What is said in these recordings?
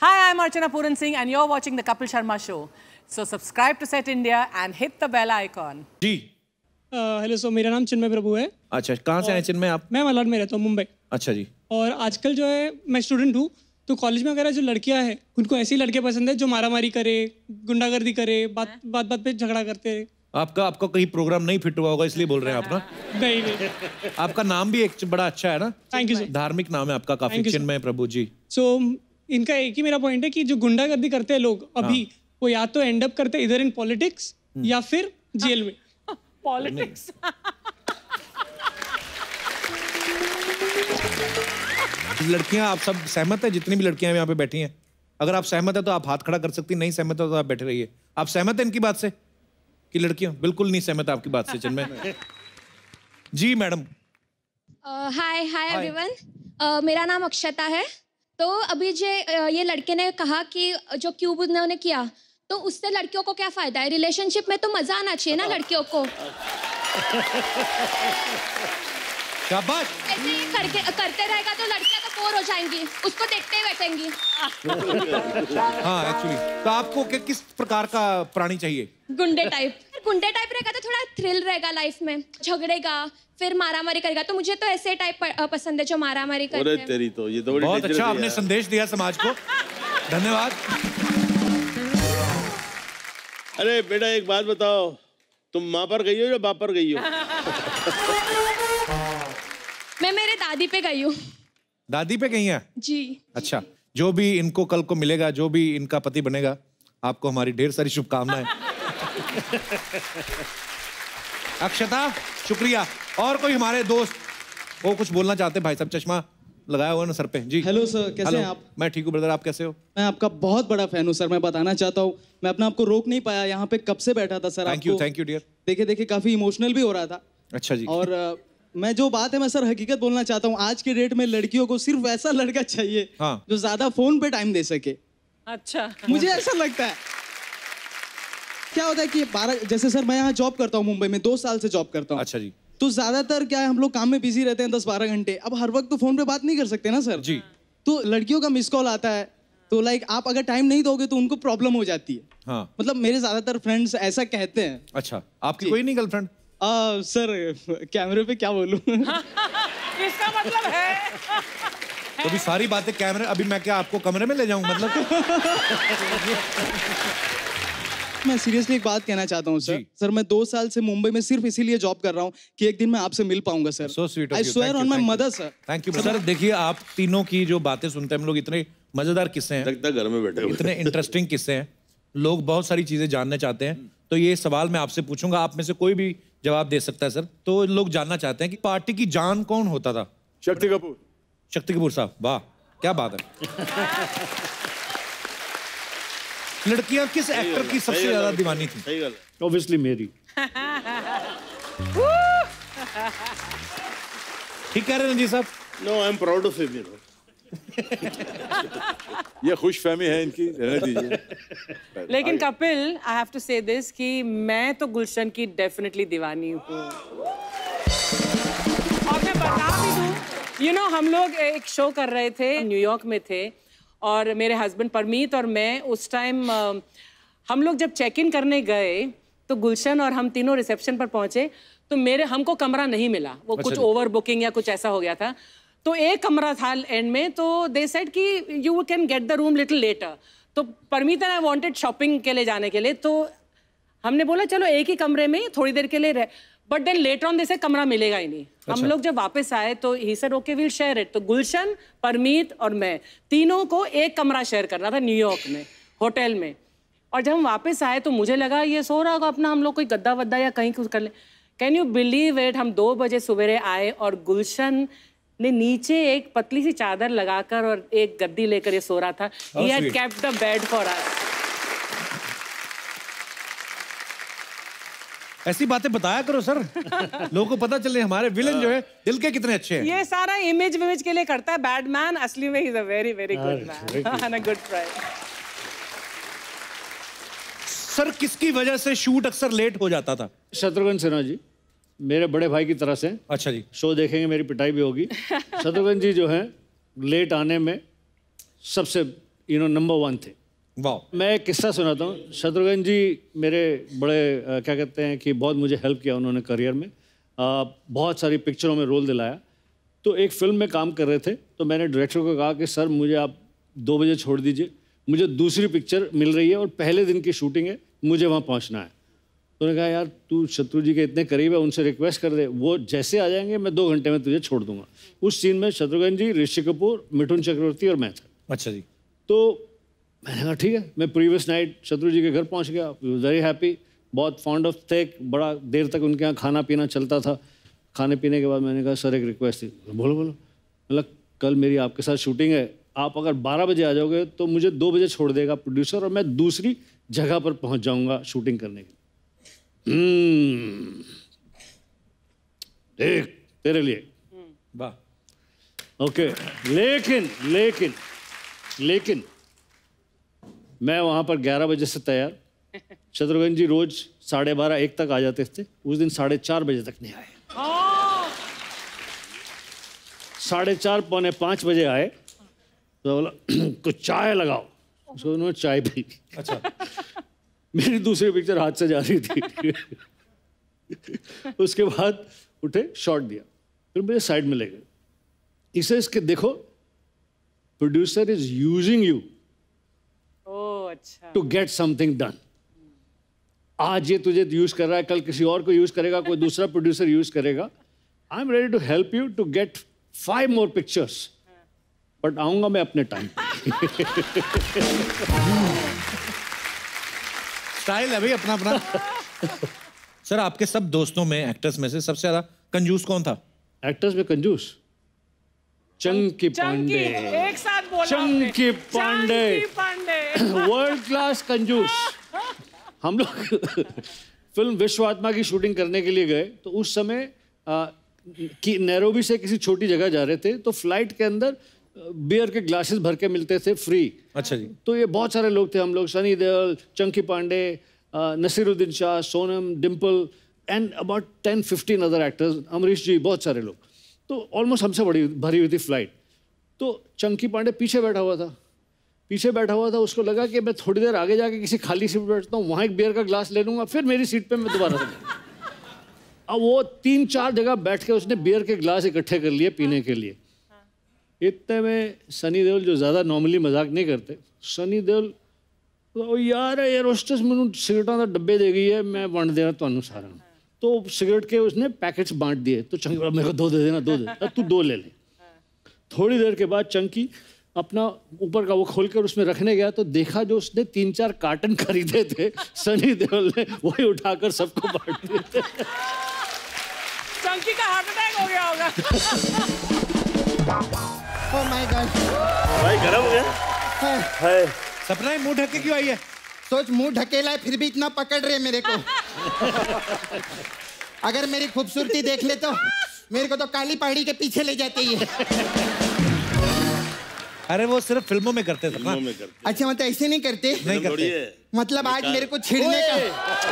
Hi, I'm Archana Puran Singh, and you're watching the Kapil Sharma Show. So subscribe to Set India and hit the bell icon. जी। Hello so मेरा नाम चिन्मय प्रभु है। अच्छा कहाँ से आए चिन्मय आप? मैं मलाड में रहता हूँ मुंबई। अच्छा जी। और आजकल जो है मैं स्टूडेंट हूँ तो कॉलेज में वगैरह जो लड़कियाँ हैं उनको ऐसी लड़के पसंद है जो मारामारी करे गुंडागर्दी करे बात बात बात पे झगड़ा करते रहे आपका आपका कहीं प्रोग्राम नहीं फिट हुआ होगा इसलिए बोल रहे हैं आप ना? नहीं नहीं। आपका नाम भी एक बड़ा अच्छा है ना? थैंक यू धार्मिक नाम है आपका काफ़ी. चिन्मय प्रभु जी। सो इनका एक ही मेरा पॉइंट है कि जो गुंडागर्दी करते हैं लोग अभी हाँ. वो या तो एंड अप करते इधर इन पॉलिटिक्स या फिर जेल में। पॉलिटिक्स लड़कियाँ आप सब सहमत है? जितनी भी लड़कियाँ यहाँ पे बैठी हैं। अगर आप सहमत है तो आप हाथ खड़ा कर सकती नहीं सहमत है तो आप बैठे रहिए। आप सहमत है इनकी बात से? कि लड़कियाँ? बिल्कुल नहीं सहमत आपकी बात से चिन्मय। जी मैडम। हाय हाय एवरीवन मेरा नाम अक्षता है। तो अभी जे ये लड़के ने कहा कि जो क्यूब उन्होंने किया तो उससे लड़कियों को क्या फ़ायदा है? रिलेशनशिप में तो मज़ा आना चाहिए ना लड़कियों को। शाबाश। ऐसे ही करके करते रहेगा तो लड़कियाँ तो बोर हो जाएँगी उसको देखते ही बैठेंगी। हाँ एक्चुअली तो आपको किस प्रकार का प्राणी चाहिए? गुंडे टाइप गुंडे टाइप रहेगा तो थोड़ा थ्रिल रहेगा लाइफ में झगड़ेगा फिर मारामारी करेगा। तो मुझे तो ऐसे टाइप पसंद है जो मारा मारी हैं। तेरी तो ये तो बहुत अच्छा आपने संदेश दिया समाज को। धन्यवाद। अरे बेटा एक बात बताओ तुम माँ पर गई हो या बाप पर गई हो? मैं मेरे दादी पे गई हूँ। दादी पे गई हैं? जी। अच्छा जो भी इनको कल को मिलेगा जो भी इनका पति बनेगा आपको हमारी ढेर सारी शुभकामनाएँ। अक्षता शुक्रिया। और कोई हमारे दोस्त वो कुछ बोलना चाहते हैं? भाई साहब चश्मा लगाया हुआ ना सर पे? जी। हेलो सर कैसे हेलो हैं आप? मैं ठीक हूँ ब्रदर आप कैसे हो? मैं आपका बहुत बड़ा फ़ैन हूँ सर मैं बताना चाहता हूँ मैं अपने आप को रोक नहीं पाया यहाँ पे कब से बैठा था सर थैंक यू आपको थैंक यू डियर देखे देखे काफ़ी इमोशनल भी हो रहा था। अच्छा जी। और मैं जो बात है मैं सर हकीकत बोलना चाहता हूँ आज के डेट में लड़कियों को सिर्फ़ ऐसा लड़का चाहिए हाँ। जो ज़्यादा फ़ोन पे टाइम दे सके। अच्छा। मुझे ऐसा लगता है। क्या होता है कि बारह जैसे सर मैं यहाँ जॉब करता हूँ मुंबई में दो साल से जॉब करता हूँ। अच्छा जी। तो ज़्यादातर क्या है हम लोग काम में बिज़ी रहते हैं दस बारह घंटे। अब हर वक्त तो फ़ोन पे बात नहीं कर सकते ना सर? जी। तो लड़कियों का मिस कॉल आता है तो लाइक आप अगर टाइम नहीं दोगे तो उनको प्रॉब्लम हो जाती है। हाँ। मतलब मेरे ज़्यादातर फ्रेंड्स ऐसा कहते हैं। अच्छा आपकी कोई नहीं गर्लफ्रेंड सर कैमरे पे क्या बोलूँ? इसका मतलब है। तो भी सारी बातें कैमरे अभी मैं क्या आपको कमरे में ले जाऊँ मतलब? मैं सीरियसली एक बात कहना चाहता हूँ सर सर मैं दो साल से मुंबई में सिर्फ़ इसीलिए जॉब कर रहा हूँ कि एक दिन मैं आपसे मिल पाऊँगा sir So sweet of I swear on my mother sir thank you sir देखिए आप तीनों की जो बातें सुनते हैं हम लोग इतने मज़ेदार किस्से हैं। लगता है घर में बैठे इतने इंटरेस्टिंग किस्से हैं। लोग बहुत सारी चीज़ें जानना चाहते हैं। तो ये सवाल मैं आपसे पूछूँगा आप में से कोई भी जवाब दे सकता है सर तो लोग जानना चाहते हैं कि पार्टी की जान कौन होता था? शक्ति कपूर। शक्ति कपूर साहब वाह क्या बात है। लड़कियाँ किस एक्टर की सबसे ज़्यादा दीवानी थी? सही गल ऑब्वियसली मेरी। ठीक कह रहे जी साहब? No I am proud of him you ये खुश फहमी है इनकी रहने दीजिए। लेकिन Kapil I have to say this कि मैं तो गुलशन की डेफिनेटली दीवानी हूँ। और मैं बता भी दूँ यू नो हम लोग एक शो कर रहे थे न्यूयॉर्क में थे और मेरे हस्बैंड परमीत और मैं उस टाइम हम लोग जब चेक इन करने गए तो गुलशन और हम तीनों रिसेप्शन पर पहुँचे तो मेरे हमको कमरा नहीं मिला। वो कुछ ओवर बुकिंग या कुछ ऐसा हो गया था। तो एक कमरा था एंड में तो दे सेड कि you can get the room little later तो Parmeet and I wanted shopping के लिए जाने के लिए तो हमने बोला चलो एक ही कमरे में थोड़ी देर के लिए रह बट देन लेटर ऑन जैसे कमरा मिलेगा ही नहीं अच्छा। हम लोग जब वापस आए तो ही sir okay will share it तो गुलशन परमीत और मैं तीनों को एक कमरा शेयर करना था न्यूयॉर्क में होटल में और जब हम वापस आए तो मुझे लगा ये सो रहा होगा अपना हम लोग कोई गद्दा वद्दा या कहीं कुछ कर ले कैन यू बिलीव इट हम दो बजे सवेरे आए और गुलशन ने नीचे एक पतली सी चादर लगाकर और एक गद्दी लेकर ये सो रहा था he had. Kept the bed for us ऐसी बातें बताया करो सर। लोगों को पता चले हमारे विलन जो है दिल के कितने अच्छे हैं। ये सारा इमेज विमेज के लिए करता है बैड मैन असली में is a very very good man a good friend sir किसकी वजह से शूट अक्सर लेट हो जाता था? शत्रुघ्न सिन्हा जी मेरे बड़े भाई की तरह से। अच्छा जी। शो देखेंगे मेरी पिटाई भी होगी। शत्रुघ्न जी जो हैं लेट आने में सबसे यू नो नंबर वन थे। वाह मैं एक किस्सा सुनाता हूँ। शत्रुघ्न जी मेरे बड़े अ, क्या कहते हैं कि बहुत मुझे हेल्प किया उन्होंने करियर में। अ, बहुत सारी पिक्चरों में रोल दिलाया। तो एक फ़िल्म में काम कर रहे थे तो मैंने डायरेक्टर को कहा कि सर मुझे आप दो बजे छोड़ दीजिए। मुझे दूसरी पिक्चर मिल रही है और पहले दिन की शूटिंग है मुझे वहाँ पहुँचना है। तो उन्होंने कहा यार तू शत्रु जी के इतने करीब है उनसे रिक्वेस्ट कर दे। वो जैसे आ जाएँगे मैं दो घंटे में तुझे छोड़ दूँगा। उस सीन में शत्रुघ्न जी ऋषि कपूर मिठुन चक्रवर्ती और मैं था। अच्छा जी। तो मैंने कहा ठीक है मैं प्रीवियस नाइट शत्रु जी के घर पहुँच गया वेरी हैप्पी बहुत फॉन्ड ऑफ़ थे बड़ा देर तक उनके यहाँ खाना पीना चलता था। खाने पीने के बाद मैंने कहा सर एक रिक्वेस्ट थी। बोलो बोलो मतलब कल मेरी आपके साथ शूटिंग है आप अगर 12 बजे आ जाओगे तो मुझे दो बजे छोड़ देगा प्रोड्यूसर और मैं दूसरी जगह पर पहुँच जाऊँगा शूटिंग करने के लिए. हम्म, देख तेरे लिए। वाह। ओके लेकिन लेकिन लेकिन मैं वहाँ पर 11 बजे से तैयार। शत्रुघ्न जी रोज साढ़े बारह एक तक आ जाते थे। उस दिन साढ़े चार बजे तक नहीं आए। साढ़े चार पौने पाँच बजे आए। तो बोला कुछ चाय लगाओ। सो उन्होंने चाय पी। अच्छा। मेरी दूसरी पिक्चर हाथ से जा रही थी। उसके बाद उठे शॉट दिया। फिर मुझे साइड में ले गए। इसे इसके देखो producer is using you to get something done आज ये तुझे यूज़ कर रहा है कल किसी और को यूज़ करेगा कोई दूसरा प्रोड्यूसर यूज़ करेगा। I am ready to help you to get five more pictures but आऊँगा मैं अपने टाइम स्टाइल है भाई अपना अपना सर आपके सब दोस्तों में एक्टर्स में से सबसे ज़्यादा कंजूस कौन था? एक्टर्स में कंजूस? चंकी पांडे। एक साथ बोला चंकी पांडे। पांडे। वर्ल्ड क्लास कंजूस। हम लोग फ़िल्म विश्व आत्मा की शूटिंग करने के लिए गए तो उस समय आ, कि नैरोबी से किसी छोटी जगह जा रहे थे तो फ़्लाइट के अंदर बियर के ग्लासेस भर के मिलते थे फ्री अच्छा जी। तो ये बहुत सारे लोग थे हम लोग Sunny Deol Chunky Pandey Naseeruddin Shah Sonam Dimple and about ten fifteen other actors Amrish ji बहुत सारे लोग। तो ऑलमोस्ट हमसे बड़ी भरी हुई थी फ्लाइट तो चंकी पांडे पीछे बैठा हुआ था पीछे बैठा हुआ था उसको लगा कि मैं थोड़ी देर आगे जाके किसी खाली सीट पर बैठता हूँ वहाँ एक बियर का ग्लास ले लूँगा फिर मेरी सीट पे मैं दोबारा से अब वो तीन चार जगह बैठ के उसने बियर के ग्लास इकट्ठे कर लिए पीने के लिए इतने में सनी देओल जो ज़्यादा नॉर्मली मजाक नहीं करते सनी देओल ਉਹ ਯਾਰ ਇਹ ਰੋਸਟਸ ਮੈਨੂੰ सिगरेटा ਦਾ ਡੱਬੇ ਦੇ ਗਈ ਹੈ ਮੈਂ ਵੰਡ ਦੇਣਾ ਤੁਹਾਨੂੰ ਸਾਰਿਆਂ ਨੂੰ तो सिगरेट के उसने पैकेट्स बांट दिए। तो चंकी बोला मेरे को दो दे देना दो दे "अरे, तू दो ले ले। थोड़ी देर के बाद चंकी अपना ऊपर का वो खोल कर उसमें रखने गया तो देखा जो उसने तीन चार कार्टन खरीदे थे सनी देओल ने वही उठाकर सबको बांट दिए थे। चंकी का हार्ट अटैक हो गया होगा। ओ माय गॉड भाई गर्म हो गया? है। सपना मुँह ढक के क्यों आई है? सोच मुँह ढकेला है फिर भी इतना पकड़ रहे मेरे को। अगर मेरी खूबसूरती देख ले तो मेरे को तो काली पहाड़ी के पीछे ले जाती है। अरे वो सिर्फ़ फ़िल्मों में करते थे ना। में करते अच्छा मतलब ऐसे नहीं करते? नहीं करते। मतलब आज मेरे को छिड़ने का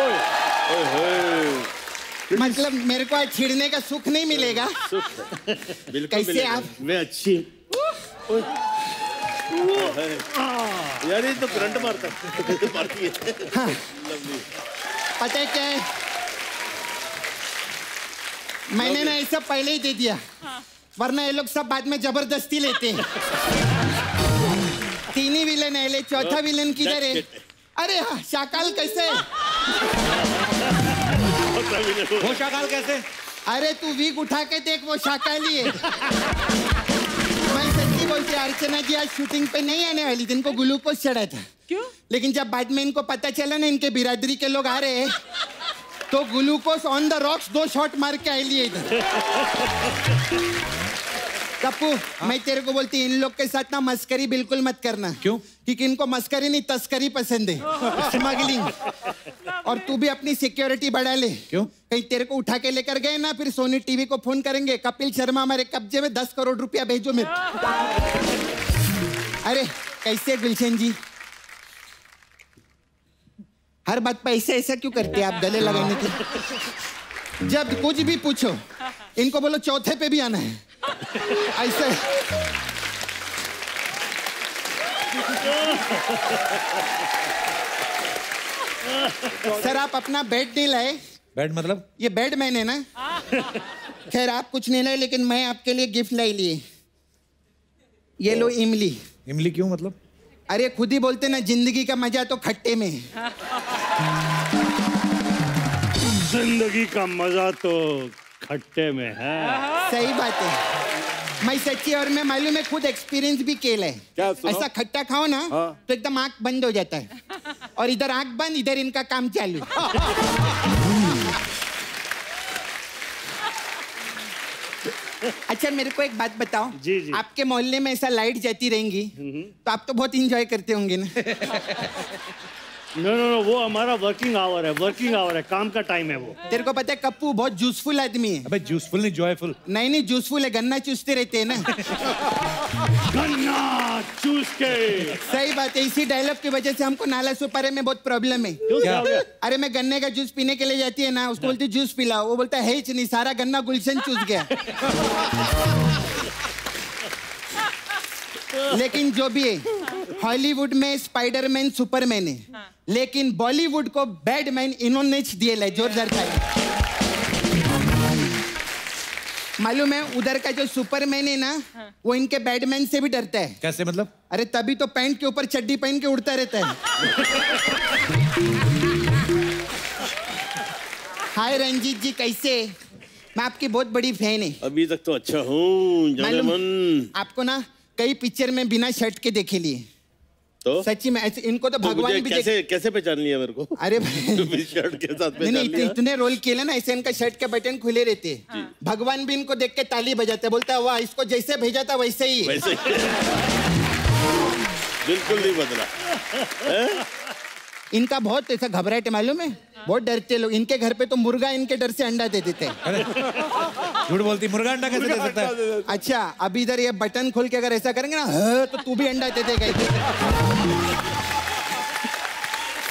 ओए होए। मतलब मेरे को आज छिड़ने का सुख नहीं मिलेगा। बिल्कुल कैसे मिलेगा। आप? मैं अच्छी यार ये तो करंट मारता मारती है। पता है क्या है मैंने ना ये सब पहले ही दे दिया। वरना ये लोग सब बाद में ज़बरदस्ती लेते हैं। तीन ही विलन है ले चौथा विलन किधर है? अरे हाँ शाकाल कैसे? है वो शाकाल कैसे? अरे तू वीक उठा के देख वो शाकाली है। बोलती अर्चना जी आज शूटिंग पे नहीं आने वाली थी इनको ग्लूकोज चढ़ा था। क्यों? लेकिन जब बाद में इनको पता चला ना इनके बिरादरी के लोग आ रहे हैं तो ग्लूकोज ऑन द रॉक्स दो शॉट मार के आई लिए इधर। कप्पू मैं तेरे को बोलती इन लोग के साथ ना मस्करी बिल्कुल मत करना। क्यों? क्योंकि इनको मस्करी नहीं तस्करी पसंद है। स्मगलिंग। और तू भी अपनी सिक्योरिटी बढ़ा ले। क्यों? कहीं तेरे को उठा के लेकर गए ना फिर सोनी टीवी को फ़ोन करेंगे कपिल शर्मा हमारे कब्जे में दस करोड़ रुपया भेजो मेरे अरे कैसे गुलशन जी? हर बात पे ऐसे ऐसा क्यों करते आप गले लगाने के जब कुछ भी पूछो इनको बोलो चौथे पे भी आना है। ऐसे सर आप अपना बेड नहीं लाए? बेड मतलब? ये बेड मैंने ना। खैर आप कुछ नहीं लाए लेकिन मैं आपके लिए गिफ्ट लाई लिए। ये लो इमली। इमली क्यों मतलब? अरे खुद ही बोलते ना ज़िंदगी का मज़ा तो खट्टे में है। ज़िंदगी का मज़ा तो खट्टे में है। सही बात है। मैं सच्ची और मैं मालूम है खुद एक्सपीरियंस भी केला है। क्या सुनाओ? ऐसा खट्टा खाओ ना तो एकदम आँख बंद हो जाता है। और इधर आँख बंद इधर इनका काम चालू। अच्छा मेरे को एक बात बताओ। जी, जी। आपके मोहल्ले में ऐसा लाइट जाती रहेंगी तो आप तो बहुत इंजॉय करते होंगे ना। नो नो नो वो हमारा वर्किंग आवर है वर्किंग आवर है काम का टाइम है वो। तेरे को पता है कप्पू बहुत जूसफुल आदमी है। अबे जूसफुल नहीं जॉयफुल नहीं नहीं जूसफुल है गन्ना चूसते रहते हैं ना। गन्ना चूस के। सही बात है इसी डायलॉग की वजह से हमको नाला सुपारे में बहुत प्रॉब्लम है। क्या अरे मैं गन्ने का जूस पीने के लिए जाती है ना उसको बोलती जूस पिलाओ। वो बोलता है ही नहीं सारा गन्ना गुलशन चूस गया। लेकिन जो भी है हॉलीवुड में स्पाइडरमैन सुपरमैन है। लेकिन बॉलीवुड को बैडमैन इन्होंने दिए है जोरदार ताली मालूम है उधर का जो सुपरमैन है ना हाँ। वो इनके बैडमैन से भी डरता है। कैसे मतलब? अरे तभी तो पैंट के ऊपर चड्डी पहन के उड़ता रहता है। हाय रंजीत जी कैसे? मैं आपकी बहुत बड़ी फ़ैन है। अभी तक तो अच्छा हूँ आपको ना कई पिक्चर में बिना शर्ट के देखे लिए। तो? सच्ची में ऐसे इनको तो तो भगवान तो भी कैसे कैसे पहचान लिया मेरे को? अरे भाई। शर्ट के साथ नहीं पहचान नहीं इतने, इतने रोल किए ना ऐसे इनका शर्ट के बटन खुले रहते। हाँ। भगवान भी इनको देख के ताली बजाते बोलता है वाह इसको जैसे भेजा था वैसे ही। है। वैसे बिल्कुल नहीं बदला। इनका बहुत ऐसा घबराहट है मालूम है? बहुत डरते लोग इनके घर पे तो मुर्गा इनके डर से अंडा दे देते हैं। झूठ बोलती मुर्गा अंडा कैसे दे सकता है? अच्छा अभी इधर ये बटन खोल के अगर ऐसा करेंगे ना "हाँ", तो तू भी अंडा दे देगा इधर।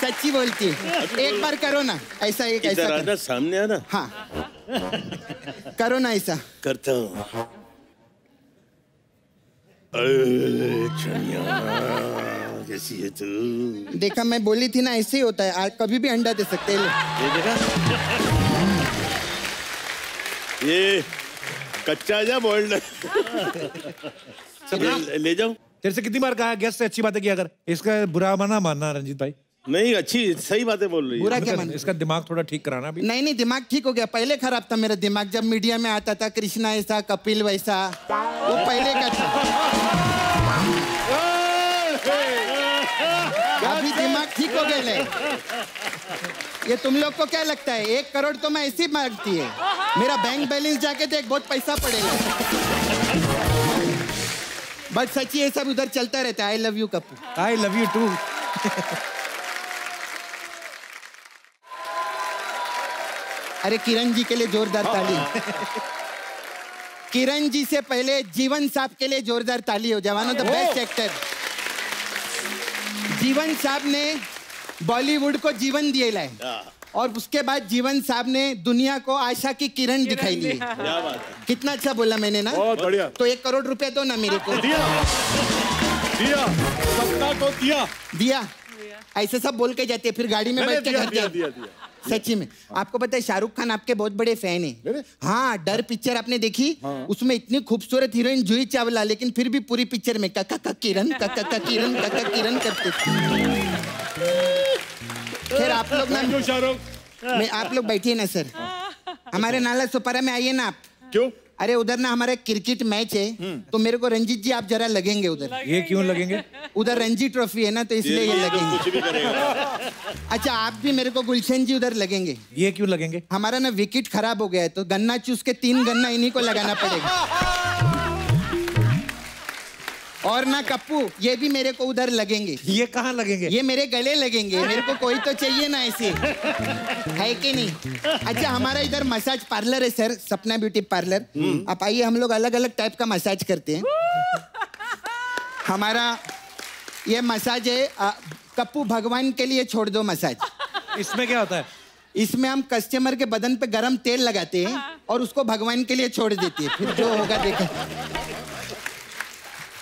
सच्ची बोलती है एक बार करो ना ऐसा एक ऐसा। आना सामने आना हाँ। करो ना ऐसा। करता हूँ। अरे चनिया। कैसी है तू? देखा मैं बोली थी ना ऐसे ही होता है। आज कभी भी अंडा दे सकते हैं। ले। ये देखा। ये कच्चा जा बोल्ड ले, ले जाऊँ। तेरे से कितनी बार कहा गेस्ट से अच्छी बातें किया कर। इसका बुरा माना मानना रंजीत भाई। नहीं अच्छी सही बातें बोल रही है। बुरा क्या मन इसका दिमाग थोड़ा ठीक कराना भी। नहीं नहीं दिमाग ठीक हो गया। पहले खराब था मेरा दिमाग। जब मीडिया में आता था कृष्णा ऐसा कपिल वैसा वो पहले का था। ये तुम लोग को क्या लगता है? एक करोड़ तो मैं ऐसी मांगती है। मेरा बैंक बैलेंस जाके देख बहुत पैसा पड़ेगा। बट सच्ची ये सब उधर चलता रहता है। I love you Kapoor I love you too अरे किरण जी के लिए जोरदार ताली। किरण जी से पहले जीवन साहब के लिए जोरदार ताली हो। जवानों द बेस्ट एक्टर जीवन साहब ने बॉलीवुड को जीवन दिए लाए और उसके बाद जीवन साहब ने दुनिया को आशा की किरण दिखाई ली क्या बात है। कितना अच्छा बोला मैंने ना। बहुत बढ़िया। तो एक करोड़ रुपया दो ना मेरे को। दिया। दिया। सबका को दिया। दिया। ऐसे सब बोल के जाते हैं, फिर गाड़ी में बैठ के घर दिया जाते दिया हैं। दिया। सच्ची में। आपको पता है शाहरुख खान आपके बहुत बड़े फ़ैन? है। हाँ डर पिक्चर आपने देखी? उसमें इतनी खूबसूरत हीरोइन जूही चावला लेकिन फिर भी पूरी पिक्चर में कका का किरण कका का किरण कका किरण करते आप लोग ना शाहरुख। मैं आप लोग बैठिए ना सर। हमारे नाला सुपारा में आइए ना आप। क्यों? अरे उधर ना हमारा क्रिकेट मैच है। तो मेरे को रंजीत जी आप जरा लगेंगे उधर। ये क्यों लगेंगे? उधर रणजी ट्रॉफी है ना तो इसलिए ये लगेंगे। भी करेगा। अच्छा आप भी मेरे को गुलशन जी उधर लगेंगे। ये क्यों लगेंगे? हमारा ना विकेट खराब हो गया है तो गन्ना चूस के तीन गन्ना इन्हीं को लगाना पड़ेगा। और ना कप्पू ये भी मेरे को उधर लगेंगे। ये कहाँ लगेंगे? ये मेरे गले लगेंगे मेरे को कोई तो चाहिए ना ऐसे। है कि नहीं? अच्छा हमारा इधर मसाज पार्लर है सर सपना ब्यूटी पार्लर। आप आइए हम लोग अलग अलग टाइप का मसाज करते हैं। हमारा ये मसाज है कप्पू भगवान के लिए छोड़ दो मसाज। इसमें क्या होता है? इसमें हम कस्टमर के बदन पे गरम तेल लगाते हैं। और उसको भगवान के लिए छोड़ देते हैं। फिर जो होगा देखा।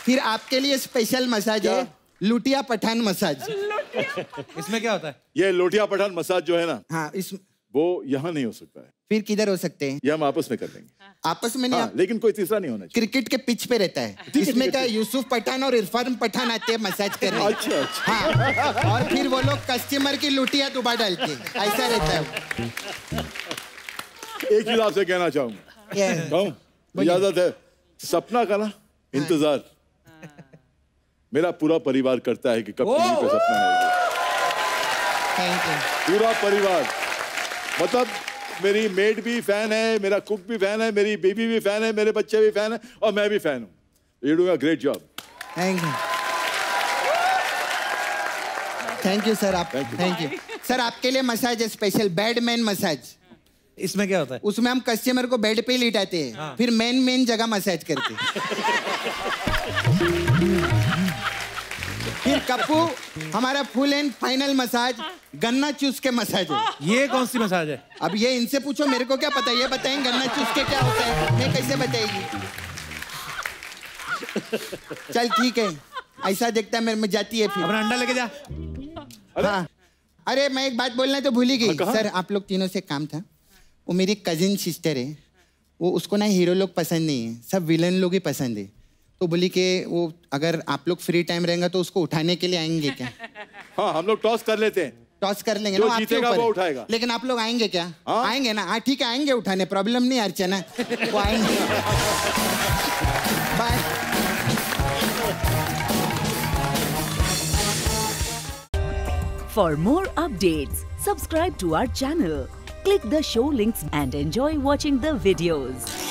फिर आपके लिए स्पेशल मसाज है लुटिया पठान मसाज इसमें क्या होता है? ये लोटिया पठान मसाज जो है ना हाँ इस वो यहाँ नहीं हो सकता है। फिर किधर हो सकते हैं? ये हम आपस में कर लेंगे। आपस में नहीं हाँ, आप लेकिन कोई तीसरा नहीं होना चाहिए। क्रिकेट के पिच पे रहता है। इसमें क्या यूसुफ पठान और इरफान पठान आते हैं मसाज करने। अच्छा अच्छा। हाँ और फिर वो लोग कस्टमर की लुटिया दुबा डालते हैं ऐसा रहता है। एक चीज़ आपसे कहना चाहूँगा। इजाज़त है। सपना का ना इंतज़ार। मेरा पूरा परिवार करता है कि कब टीवी पे सपना है। थैंक यू पूरा परिवार। मतलब मेरी मेड भी फ़ैन है मेरा कुक भी फ़ैन है मेरी बेबी भी फ़ैन है मेरे बच्चे भी फ़ैन है और मैं भी फ़ैन हूँ। You doing a great job thank you thank you sir आप थैंक यू सर आपके लिए मसाज है स्पेशल बेडमैन मसाज इसमें क्या होता है? उसमें हम कस्टमर को बेड पे ही लिटाते हैं। हाँ। फिर मेन मेन जगह मसाज करते हैं। फिर कप्पू हमारा फुल एंड फाइनल मसाज गन्ना चूस के मसाज है। ये कौन सी मसाज है? अब ये इनसे पूछो मेरे को क्या पता ये बताएँगे गन्ना चूस के क्या होता है? मैं कैसे बताएगी? चल ठीक है। ऐसा देखता है मेरे में जाती है फिर। अपना अंडा लेके जा। हाँ। अरे मैं एक बात बोलना तो भूल ही गई सर आप लोग तीनों से काम था। वो मेरी कजिन सिस्टर है। वो उसको ना हीरो लोग पसंद नहीं है। सब विलन लोग ही पसंद है। तो बोली कि वो अगर आप लोग फ्री टाइम रहेंगे तो उसको उठाने के लिए आएँगे क्या? हाँ हम लोग टॉस कर लेते हैं। टॉस कर लेंगे ना आपके ऊपर उठाएगा। लेकिन आप लोग आएँगे क्या? हाँ। आएँगे ना? हाँ ठीक है आएँगे उठाने प्रॉब्लम नहीं अर्चना। वो आएँगे। Bye For more updates, subscribe to our channel, click the show links and enjoy watching the videos.